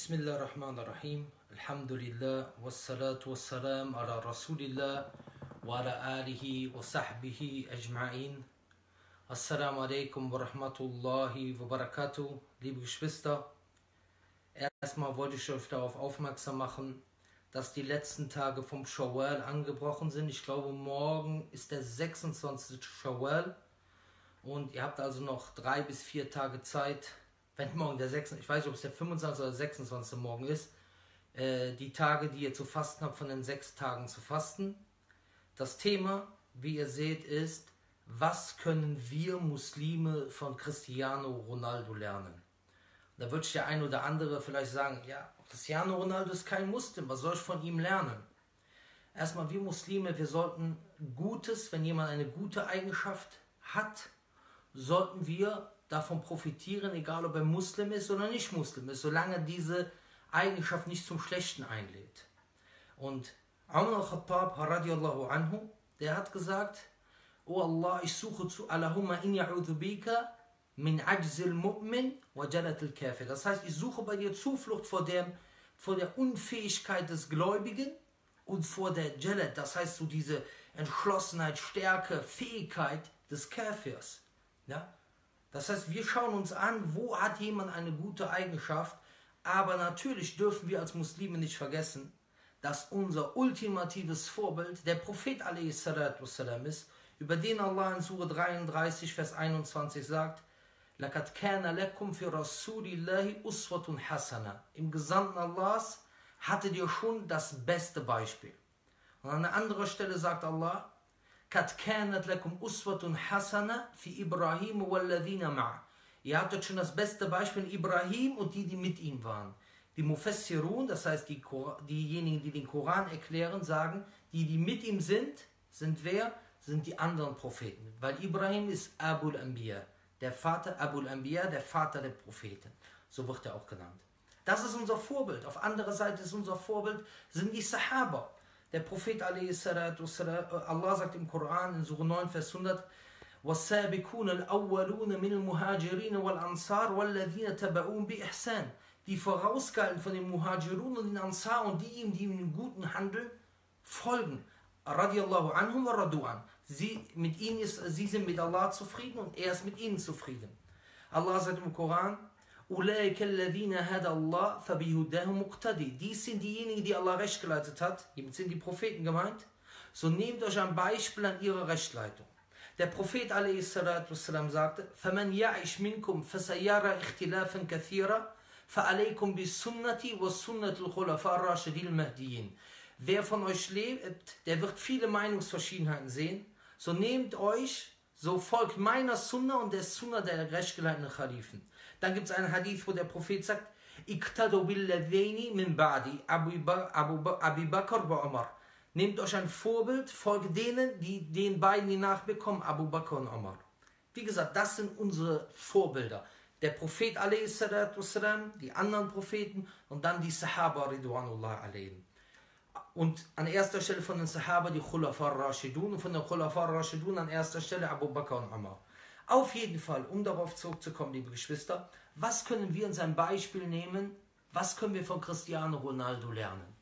بسم الله الرحمن الرحيم الحمد لله والصلاة والسلام على رسول الله وعلى آله وصحبه أجمعين Assalamu alaikum wa rahmatullahi wa barakatuh, liebe Geschwister. Erstmal wollte ich euch darauf aufmerksam machen, dass die letzten Tage vom Shawwal angebrochen sind. Ich glaube, morgen ist der 26. Shawwal und ihr habt also noch drei bis vier Tage Zeit, wenn morgen der 6. ich weiß nicht, ob es der 25. oder 26. morgen ist, äh, die Tage, die ihr zu fasten habt, von den sechs Tagen zu fasten. Das Thema, wie ihr seht, ist, was können wir Muslime von Cristiano Ronaldo lernen? Da wird der ein oder andere vielleicht sagen, ja, Cristiano Ronaldo ist kein Muslim, was soll ich von ihm lernen? Erstmal, wir Muslime, wir sollten Gutes, wenn jemand eine gute Eigenschaft hat, sollten wir davon profitieren, egal ob er Muslim ist oder nicht Muslim ist, solange diese Eigenschaft nicht zum Schlechten einlädt. Und Umar al-Khattab radiallahu anhu, der hat gesagt, O Allah, ich suche zu Allahumma in bika min ajzil mu'min wa jalat al-kafir. Das heißt, ich suche bei dir Zuflucht vor, dem, vor der Unfähigkeit des Gläubigen und vor der Jalat, das heißt so diese Entschlossenheit, Stärke, Fähigkeit des Kafirs. Ja? Das heißt, wir schauen uns an, wo hat jemand eine gute Eigenschaft, aber natürlich dürfen wir als Muslime nicht vergessen, dass unser ultimatives Vorbild der Prophet a.s. ist, über den Allah in Surah 33, Vers 21 sagt, لَقَدْ كَانَ لَكُمْ فِي رَسُولِ اللَّهِ أُسْوَةٌ حَسَنَةٌ Im Gesandten Allahs hattet ihr schon das beste Beispiel. Und an einer anderen Stelle sagt Allah, Kad kanat lakum uswatun hasana fi Ibrahim walladhina ma'. Ihr hattet schon das beste Beispiel Ibrahim und die, die mit ihm waren. Die Mufessirun, das heißt die, diejenigen, die den Koran erklären, sagen, die, die mit ihm sind, sind wer? Sind die anderen Propheten. Weil Ibrahim ist Abul Anbiya, der Vater Abul Anbiya, der Vater der Propheten. So wird er auch genannt. Das ist unser Vorbild. Auf anderer Seite ist unser Vorbild, sind die Sahaba. Der Prophet Allah sagt im Koran in Surah 9, Vers 100, والسابقون الأولون من المهاجرين والأنصار والذين تبعون بإحسان die vorausgehalten von den Muhajirun und den Ansar und diejenigen, die im guten Handeln folgen. Radiallahu anhum wa radu'an. Sie, mit ihnen ist, sie sind mit Allah zufrieden und er ist mit ihnen zufrieden. Allah sagt im Koran, dies sind diejenigen, die Allah recht geleitet hat. Hiermit sind die Propheten gemeint. So nehmt euch ein Beispiel an ihrer Rechtleitung. Der Prophet a.s. sagte, فَمَنْ يَعِشْ مِنْكُمْ فَسَيَّرَ اِخْتِلَافًا كَثِيرًا فَعَلَيْكُمْ بِالسُنَّةِ وَالسُنَّةِ الْخُلَفَاءِ الرَّاشِدِينَ الْمَهْدِيِّينَ Wer von euch lebt, der wird viele Meinungsverschiedenheiten sehen. So nehmt euch, so folgt meiner Sunna und der Sunna der rechtgeleiteten Khalifen. Dann gibt es einen Hadith, wo der Prophet sagt, Iktadu billadhaini min ba'di, Abu, Abu, Abu Bakr wa Omar. Nehmt euch ein Vorbild, folgt denen, die den beiden, die nachbekommen, Abu Bakr und Omar. Wie gesagt, das sind unsere Vorbilder. Der Prophet a.s., die anderen Propheten und dann die Sahaba Ridwanullah alayhim. Und an erster Stelle von den Sahaba die Khulafar Rashidun und von den Khulafar Rashidun an erster Stelle Abu Bakr und Omar. Auf jeden Fall, um darauf zurückzukommen, liebe Geschwister, was können wir in sein Beispiel nehmen? Was können wir von Cristiano Ronaldo lernen?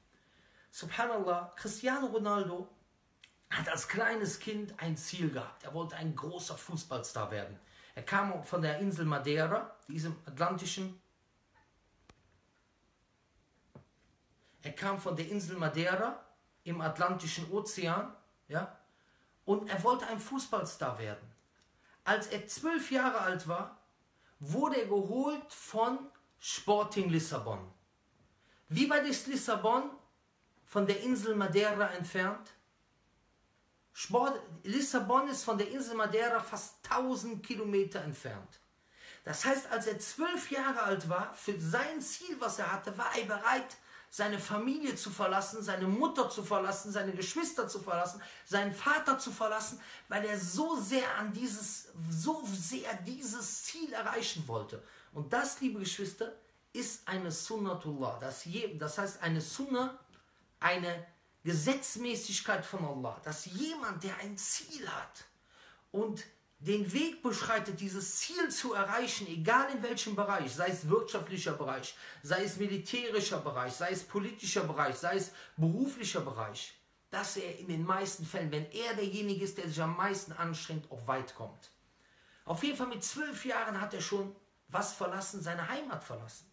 Subhanallah, Cristiano Ronaldo hat als kleines Kind ein Ziel gehabt. Er wollte ein großer Fußballstar werden. Er kam von der Insel Madeira, diesem atlantischen. Er kam von der Insel Madeira im Atlantischen Ozean, ja, und er wollte ein Fußballstar werden. Als er zwölf Jahre alt war, wurde er geholt von Sporting Lissabon. Wie weit ist Lissabon von der Insel Madeira entfernt? Sport, Lissabon ist von der Insel Madeira fast 1000 Kilometer entfernt. Das heißt, als er zwölf Jahre alt war, für sein Ziel, was er hatte, war er bereit, seine Familie zu verlassen, seine Mutter zu verlassen, seine Geschwister zu verlassen, seinen Vater zu verlassen, weil er so sehr an dieses, so sehr dieses Ziel erreichen wollte. Und das, liebe Geschwister, ist eine Sunnatullah. Das, das heißt, eine Sunnah, eine Gesetzmäßigkeit von Allah. Dass jemand, der ein Ziel hat und den Weg beschreitet, dieses Ziel zu erreichen, egal in welchem Bereich, sei es wirtschaftlicher Bereich, sei es militärischer Bereich, sei es politischer Bereich, sei es beruflicher Bereich, dass er in den meisten Fällen, wenn er derjenige ist, der sich am meisten anstrengt, auch weit kommt. Auf jeden Fall mit zwölf Jahren hat er schon was verlassen, seine Heimat verlassen.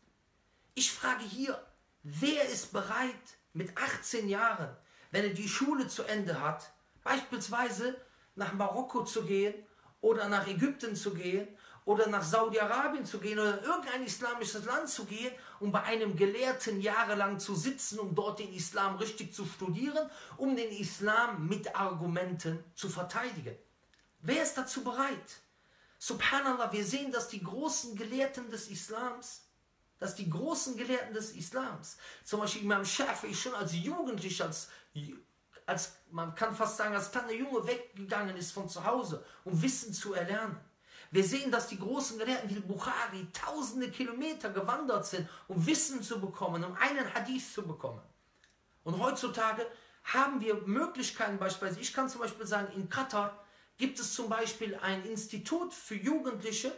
Ich frage hier, wer ist bereit mit 18 Jahren, wenn er die Schule zu Ende hat, beispielsweise nach Marokko zu gehen oder nach Ägypten zu gehen oder nach Saudi-Arabien zu gehen oder in irgendein islamisches Land zu gehen, um bei einem Gelehrten jahrelang zu sitzen, um dort den Islam richtig zu studieren, um den Islam mit Argumenten zu verteidigen. Wer ist dazu bereit? Subhanallah, wir sehen, dass die großen Gelehrten des Islams, dass die großen Gelehrten des Islams, zum Beispiel Imam Shafi'i schon als Jugendlicher, als als man kann fast sagen, als kleiner Junge weggegangen ist von zu Hause, um Wissen zu erlernen. Wir sehen, dass die großen Gelehrten wie Bukhari tausende Kilometer gewandert sind, um Wissen zu bekommen, um einen Hadith zu bekommen. Und heutzutage haben wir Möglichkeiten, beispielsweise, ich kann zum Beispiel sagen, in Katar gibt es zum Beispiel ein Institut für Jugendliche,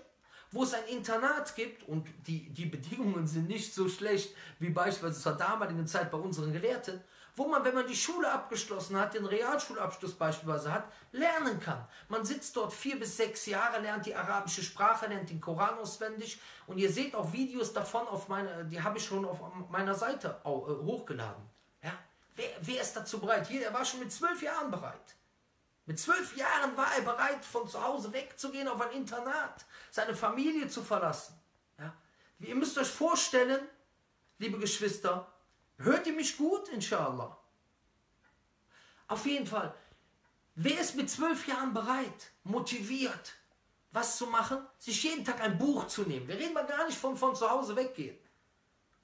wo es ein Internat gibt und die, die Bedingungen sind nicht so schlecht wie beispielsweise zur damaligen Zeit bei unseren Gelehrten, wo man, wenn man die Schule abgeschlossen hat, den Realschulabschluss beispielsweise hat, lernen kann. Man sitzt dort vier bis sechs Jahre, lernt die arabische Sprache, lernt den Koran auswendig und ihr seht auch Videos davon auf meine, die habe ich schon auf meiner Seite äh, hochgeladen. Ja? Wer, wer ist dazu bereit? Hier, er war schon mit zwölf Jahren bereit. Mit zwölf Jahren war er bereit, von zu Hause wegzugehen auf ein Internat, seine Familie zu verlassen. Ja? Ihr müsst euch vorstellen, liebe Geschwister, Hört ihr mich gut, inshallah? Auf jeden Fall, wer ist mit zwölf Jahren bereit, motiviert, was zu machen, sich jeden Tag ein Buch zu nehmen? Wir reden mal gar nicht von, von zu Hause weggehen.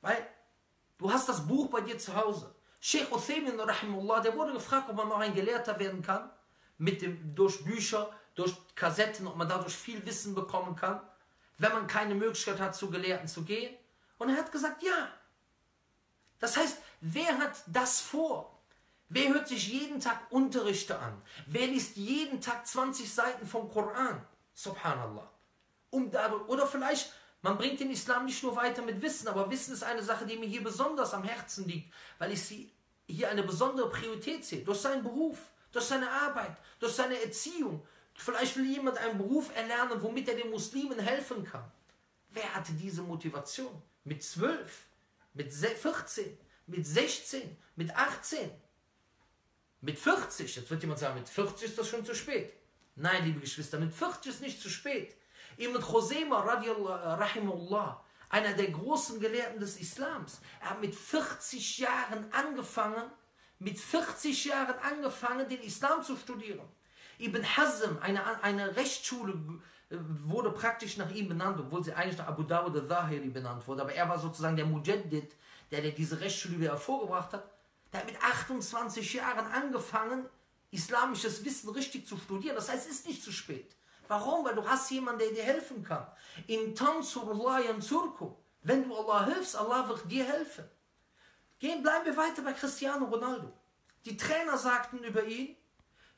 Weil du hast das Buch bei dir zu Hause. Sheikh Uthaymin, der wurde gefragt, ob man noch ein Gelehrter werden kann, mit dem, durch Bücher, durch Kassetten, ob man dadurch viel Wissen bekommen kann, wenn man keine Möglichkeit hat, zu Gelehrten zu gehen. Und er hat gesagt, ja, das heißt, wer hat das vor? Wer hört sich jeden Tag Unterrichte an? Wer liest jeden Tag 20 Seiten vom Koran? Subhanallah. Um dadurch, oder vielleicht, man bringt den Islam nicht nur weiter mit Wissen, aber Wissen ist eine Sache, die mir hier besonders am Herzen liegt, weil ich sie hier eine besondere Priorität sehe. Durch seinen Beruf, durch seine Arbeit, durch seine Erziehung. Vielleicht will jemand einen Beruf erlernen, womit er den Muslimen helfen kann. Wer hatte diese Motivation? Mit zwölf mit 14, mit 16, mit 18, mit 40. Jetzt wird jemand sagen, mit 40 ist das schon zu spät. Nein, liebe Geschwister, mit 40 ist nicht zu spät. Ibn Khosema, rahimullah, einer der großen Gelehrten des Islams, er hat mit 40 Jahren angefangen, mit 40 Jahren angefangen, den Islam zu studieren. Ibn Hazm, eine, eine Rechtsschule wurde praktisch nach ihm benannt, obwohl sie eigentlich nach Abu Dawud al-Zahiri benannt wurde. Aber er war sozusagen der Mujaddid, der, der diese Rechtsschule wieder hervorgebracht hat. Der hat mit 28 Jahren angefangen, islamisches Wissen richtig zu studieren. Das heißt, es ist nicht zu spät. Warum? Weil du hast jemanden, der dir helfen kann. In Tansurullah yansurku. Wenn du Allah hilfst, Allah wird dir helfen. Gehen, bleiben wir weiter bei Cristiano Ronaldo. Die Trainer sagten über ihn,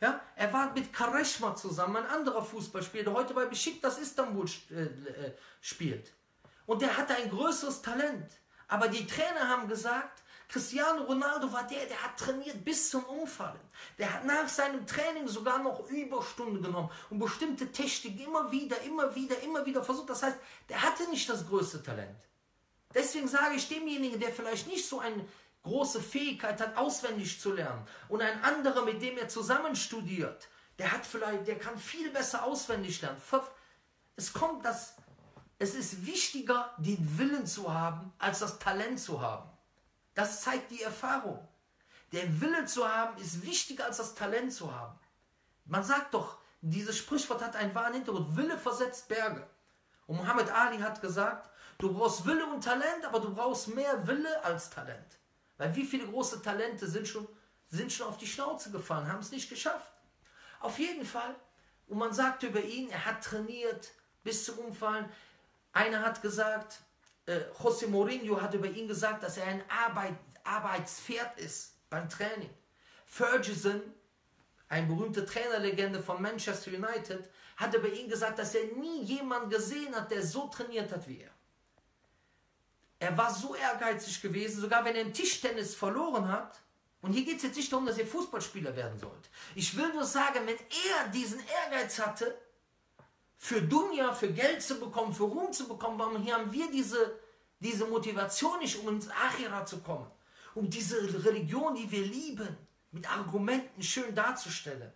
ja, er war mit Kareshma zusammen, ein anderer Fußballspieler, der heute bei Besiktas Istanbul äh, äh, spielt. Und der hatte ein größeres Talent. Aber die Trainer haben gesagt, Cristiano Ronaldo war der, der hat trainiert bis zum Umfallen. Der hat nach seinem Training sogar noch Überstunden genommen und bestimmte Techniken immer wieder, immer wieder, immer wieder versucht. Das heißt, der hatte nicht das größte Talent. Deswegen sage ich demjenigen, der vielleicht nicht so ein große Fähigkeit hat, auswendig zu lernen. Und ein anderer, mit dem er zusammen studiert, der hat vielleicht, der kann viel besser auswendig lernen. Es kommt das, es ist wichtiger, den Willen zu haben, als das Talent zu haben. Das zeigt die Erfahrung. Der Wille zu haben ist wichtiger als das Talent zu haben. Man sagt doch, dieses Sprichwort hat einen wahren Hintergrund. Wille versetzt Berge. Und Muhammad Ali hat gesagt, du brauchst Wille und Talent, aber du brauchst mehr Wille als Talent. Weil wie viele große Talente sind schon, sind schon auf die Schnauze gefallen, haben es nicht geschafft. Auf jeden Fall, und man sagt über ihn, er hat trainiert bis zum Umfallen. Einer hat gesagt, äh, José Mourinho hat über ihn gesagt, dass er ein Arbeit, Arbeitspferd ist beim Training. Ferguson, ein berühmter Trainerlegende von Manchester United, hat er bei ihm gesagt, dass er nie jemanden gesehen hat, der so trainiert hat wie er. Er war so ehrgeizig gewesen, sogar wenn er im Tischtennis verloren hat. Und hier geht es jetzt nicht darum, dass ihr Fußballspieler werden sollt. Ich will nur sagen, wenn er diesen Ehrgeiz hatte, für Dunja, für Geld zu bekommen, für Ruhm zu bekommen, warum hier haben wir diese, diese Motivation nicht, um ins Achira zu kommen? Um diese Religion, die wir lieben, mit Argumenten schön darzustellen.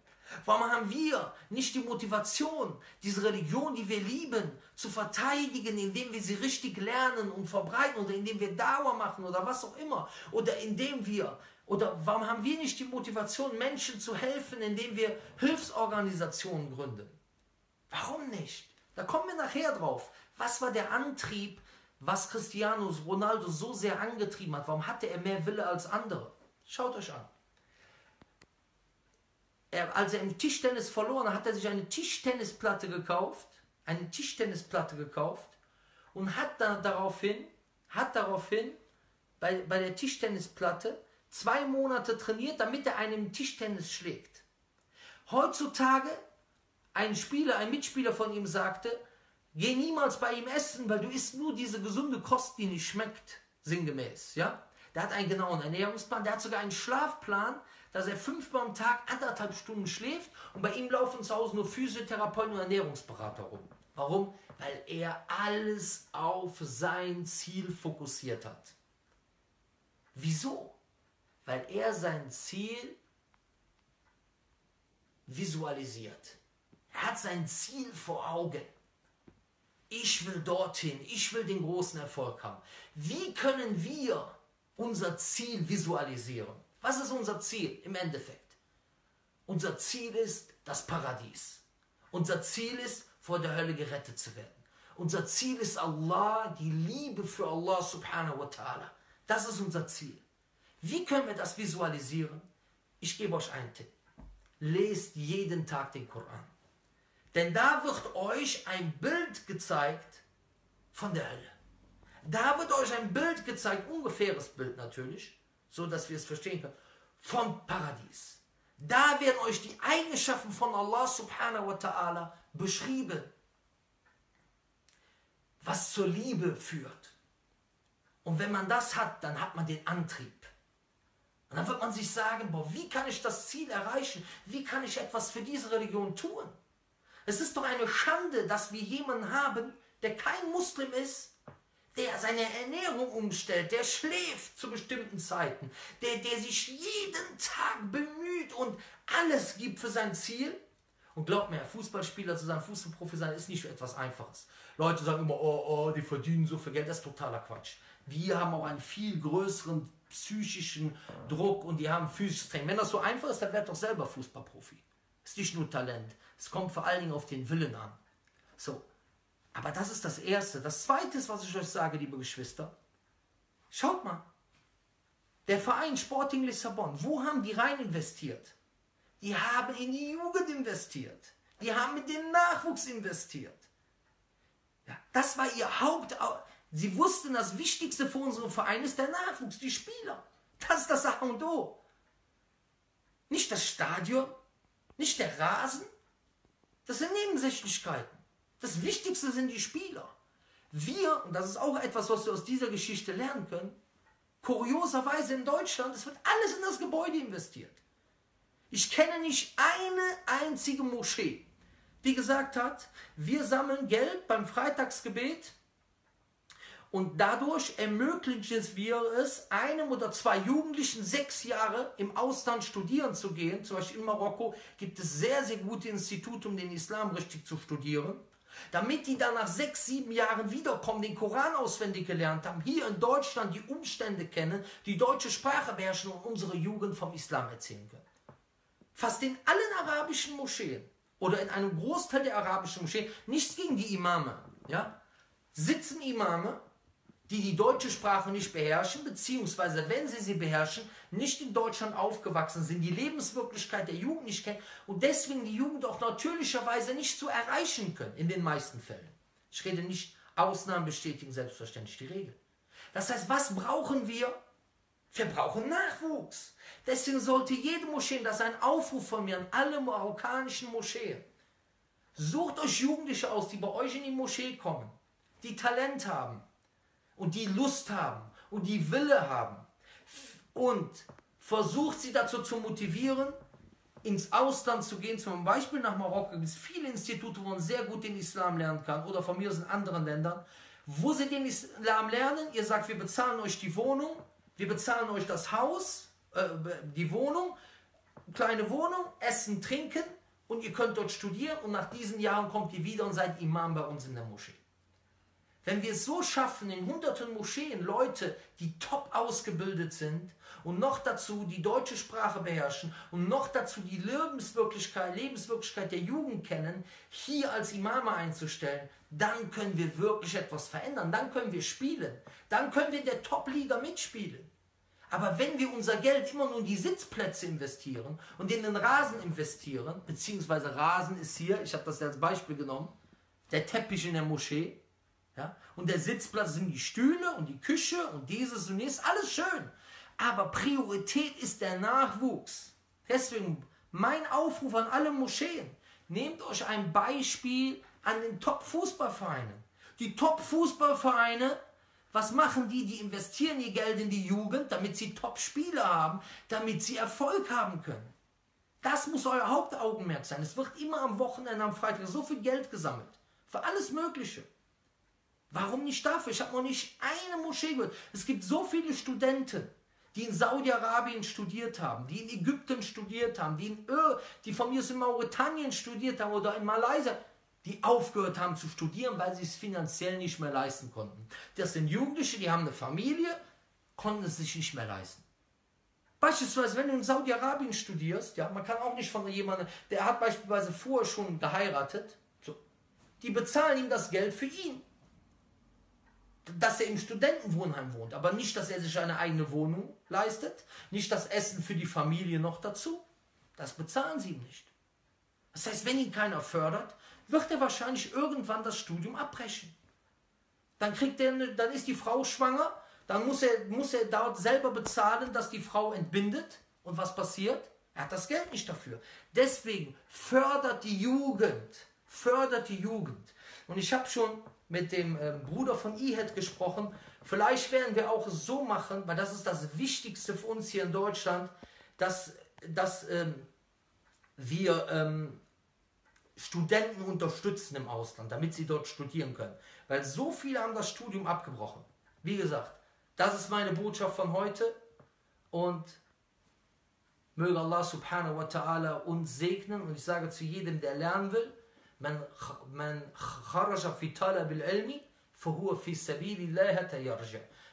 Warum haben wir nicht die Motivation, diese Religion, die wir lieben, zu verteidigen, indem wir sie richtig lernen und verbreiten oder indem wir Dauer machen oder was auch immer oder indem wir oder warum haben wir nicht die Motivation, Menschen zu helfen, indem wir Hilfsorganisationen gründen? Warum nicht? Da kommen wir nachher drauf. Was war der Antrieb, was Cristiano Ronaldo so sehr angetrieben hat? Warum hatte er mehr Wille als andere? Schaut euch an er, als er im Tischtennis verloren hat, hat er sich eine Tischtennisplatte gekauft, eine Tischtennisplatte gekauft und hat dann daraufhin, hat daraufhin bei, bei der Tischtennisplatte zwei Monate trainiert, damit er einen Tischtennis schlägt. Heutzutage ein Spieler, ein Mitspieler von ihm sagte, geh niemals bei ihm essen, weil du isst nur diese gesunde Kost, die nicht schmeckt, sinngemäß, ja? Der hat einen genauen Ernährungsplan, der hat sogar einen Schlafplan, dass er fünfmal am Tag anderthalb Stunden schläft und bei ihm laufen zu Hause nur Physiotherapeuten und Ernährungsberater rum. Warum? Weil er alles auf sein Ziel fokussiert hat. Wieso? Weil er sein Ziel visualisiert. Er hat sein Ziel vor Augen. Ich will dorthin, ich will den großen Erfolg haben. Wie können wir unser Ziel visualisieren? Was ist unser Ziel im Endeffekt? Unser Ziel ist das Paradies. Unser Ziel ist, vor der Hölle gerettet zu werden. Unser Ziel ist Allah, die Liebe für Allah subhanahu wa ta'ala. Das ist unser Ziel. Wie können wir das visualisieren? Ich gebe euch einen Tipp. Lest jeden Tag den Koran. Denn da wird euch ein Bild gezeigt von der Hölle. Da wird euch ein Bild gezeigt, ungefähres Bild natürlich, so dass wir es verstehen können, vom Paradies. Da werden euch die Eigenschaften von Allah subhanahu wa ta'ala beschrieben, was zur Liebe führt. Und wenn man das hat, dann hat man den Antrieb. Und dann wird man sich sagen, boah, wie kann ich das Ziel erreichen? Wie kann ich etwas für diese Religion tun? Es ist doch eine Schande, dass wir jemanden haben, der kein Muslim ist, der seine Ernährung umstellt, der schläft zu bestimmten Zeiten, der, der sich jeden Tag bemüht und alles gibt für sein Ziel. Und glaubt mir, Fußballspieler zu sein, Fußballprofi sein, ist nicht etwas Einfaches. Leute sagen immer, oh, oh, die verdienen so viel Geld, das ist totaler Quatsch. Die haben auch einen viel größeren psychischen Druck und die haben physisches Training. Wenn das so einfach ist, dann wird doch selber Fußballprofi. Ist nicht nur Talent. Es kommt vor allen Dingen auf den Willen an. So, aber das ist das Erste. Das Zweite ist, was ich euch sage, liebe Geschwister. Schaut mal. Der Verein Sporting Lissabon, wo haben die rein investiert? Die haben in die Jugend investiert. Die haben mit dem Nachwuchs investiert. Ja, das war ihr Haupt. Sie wussten, das Wichtigste für unseren Verein ist der Nachwuchs, die Spieler. Das ist das A und O. Nicht das Stadion, nicht der Rasen. Das sind Nebensächlichkeiten. Das Wichtigste sind die Spieler. Wir, und das ist auch etwas, was wir aus dieser Geschichte lernen können, kurioserweise in Deutschland, es wird alles in das Gebäude investiert. Ich kenne nicht eine einzige Moschee, die gesagt hat, wir sammeln Geld beim Freitagsgebet und dadurch ermöglichen wir es, einem oder zwei Jugendlichen sechs Jahre im Ausland studieren zu gehen. Zum Beispiel in Marokko gibt es sehr, sehr gute Institute, um den Islam richtig zu studieren damit die dann nach sechs, sieben Jahren wiederkommen, den Koran auswendig gelernt haben, hier in Deutschland die Umstände kennen, die deutsche Sprache beherrschen und unsere Jugend vom Islam erzählen können. Fast in allen arabischen Moscheen oder in einem Großteil der arabischen Moscheen, nichts gegen die Imame, ja, sitzen Imame die die deutsche Sprache nicht beherrschen, beziehungsweise wenn sie sie beherrschen, nicht in Deutschland aufgewachsen sind, die Lebenswirklichkeit der Jugend nicht kennen und deswegen die Jugend auch natürlicherweise nicht so erreichen können, in den meisten Fällen. Ich rede nicht, Ausnahmen bestätigen selbstverständlich die Regel. Das heißt, was brauchen wir? Wir brauchen Nachwuchs. Deswegen sollte jede Moschee, das ist ein Aufruf von mir an alle marokkanischen Moscheen, Sucht euch Jugendliche aus, die bei euch in die Moschee kommen, die Talent haben und die Lust haben und die Wille haben. Und versucht sie dazu zu motivieren, ins Ausland zu gehen, zum Beispiel nach Marokko. Es gibt viele Institute, wo man sehr gut den Islam lernen kann oder von mir aus in anderen Ländern. Wo sie den Islam lernen, ihr sagt, wir bezahlen euch die Wohnung, wir bezahlen euch das Haus, äh, die Wohnung, kleine Wohnung, Essen, Trinken und ihr könnt dort studieren und nach diesen Jahren kommt ihr wieder und seid Imam bei uns in der Moschee. Wenn wir es so schaffen, in hunderten Moscheen Leute, die top ausgebildet sind und noch dazu die deutsche Sprache beherrschen und noch dazu die Lebenswirklichkeit, Lebenswirklichkeit der Jugend kennen, hier als Imame einzustellen, dann können wir wirklich etwas verändern. Dann können wir spielen. Dann können wir in der Top-Liga mitspielen. Aber wenn wir unser Geld immer nur in die Sitzplätze investieren und in den Rasen investieren, beziehungsweise Rasen ist hier, ich habe das als Beispiel genommen, der Teppich in der Moschee, ja, und der Sitzplatz sind die Stühle und die Küche und dieses und jenes, alles schön. Aber Priorität ist der Nachwuchs. Deswegen mein Aufruf an alle Moscheen, nehmt euch ein Beispiel an den Top-Fußballvereinen. Die Top-Fußballvereine was machen die? Die investieren ihr Geld in die Jugend, damit sie Top-Spieler haben, damit sie Erfolg haben können. Das muss euer Hauptaugenmerk sein. Es wird immer am Wochenende, am Freitag so viel Geld gesammelt. Für alles Mögliche. Warum nicht dafür? Ich habe noch nicht eine Moschee gehört. Es gibt so viele Studenten, die in Saudi-Arabien studiert haben, die in Ägypten studiert haben, die in Ö, die von mir aus in Mauretanien studiert haben oder in Malaysia die aufgehört haben zu studieren, weil sie es finanziell nicht mehr leisten konnten. Das sind Jugendliche, die haben eine Familie, konnten es sich nicht mehr leisten. Beispielsweise, wenn du in Saudi-Arabien studierst, ja, man kann auch nicht von jemandem, der hat beispielsweise vorher schon geheiratet, so, die bezahlen ihm das Geld für ihn. Dass er im Studentenwohnheim wohnt, aber nicht, dass er sich eine eigene Wohnung leistet, nicht das Essen für die Familie noch dazu. Das bezahlen sie ihm nicht. Das heißt, wenn ihn keiner fördert, wird er wahrscheinlich irgendwann das Studium abbrechen. Dann, kriegt er, dann ist die Frau schwanger, dann muss er, muss er dort selber bezahlen, dass die Frau entbindet. Und was passiert? Er hat das Geld nicht dafür. Deswegen fördert die Jugend. Fördert die Jugend. Und ich habe schon mit dem äh, Bruder von Ihed gesprochen. Vielleicht werden wir auch so machen, weil das ist das Wichtigste für uns hier in Deutschland, dass, dass ähm, wir ähm, Studenten unterstützen im Ausland, damit sie dort studieren können. Weil so viele haben das Studium abgebrochen. Wie gesagt, das ist meine Botschaft von heute und möge Allah subhanahu wa ta'ala uns segnen und ich sage zu jedem, der lernen will,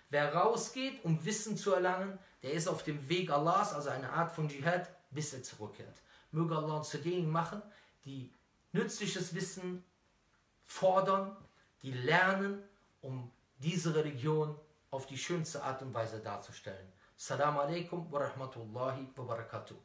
Wer rausgeht, um Wissen zu erlangen, der ist auf dem Weg Allahs, also eine Art von Jihad, bis er zurückkehrt. Möge Allah uns zu denen machen, die nützliches Wissen fordern, die lernen, um diese Religion auf die schönste Art und Weise darzustellen. Salam alaikum wa rahmatullahi wa barakatuh.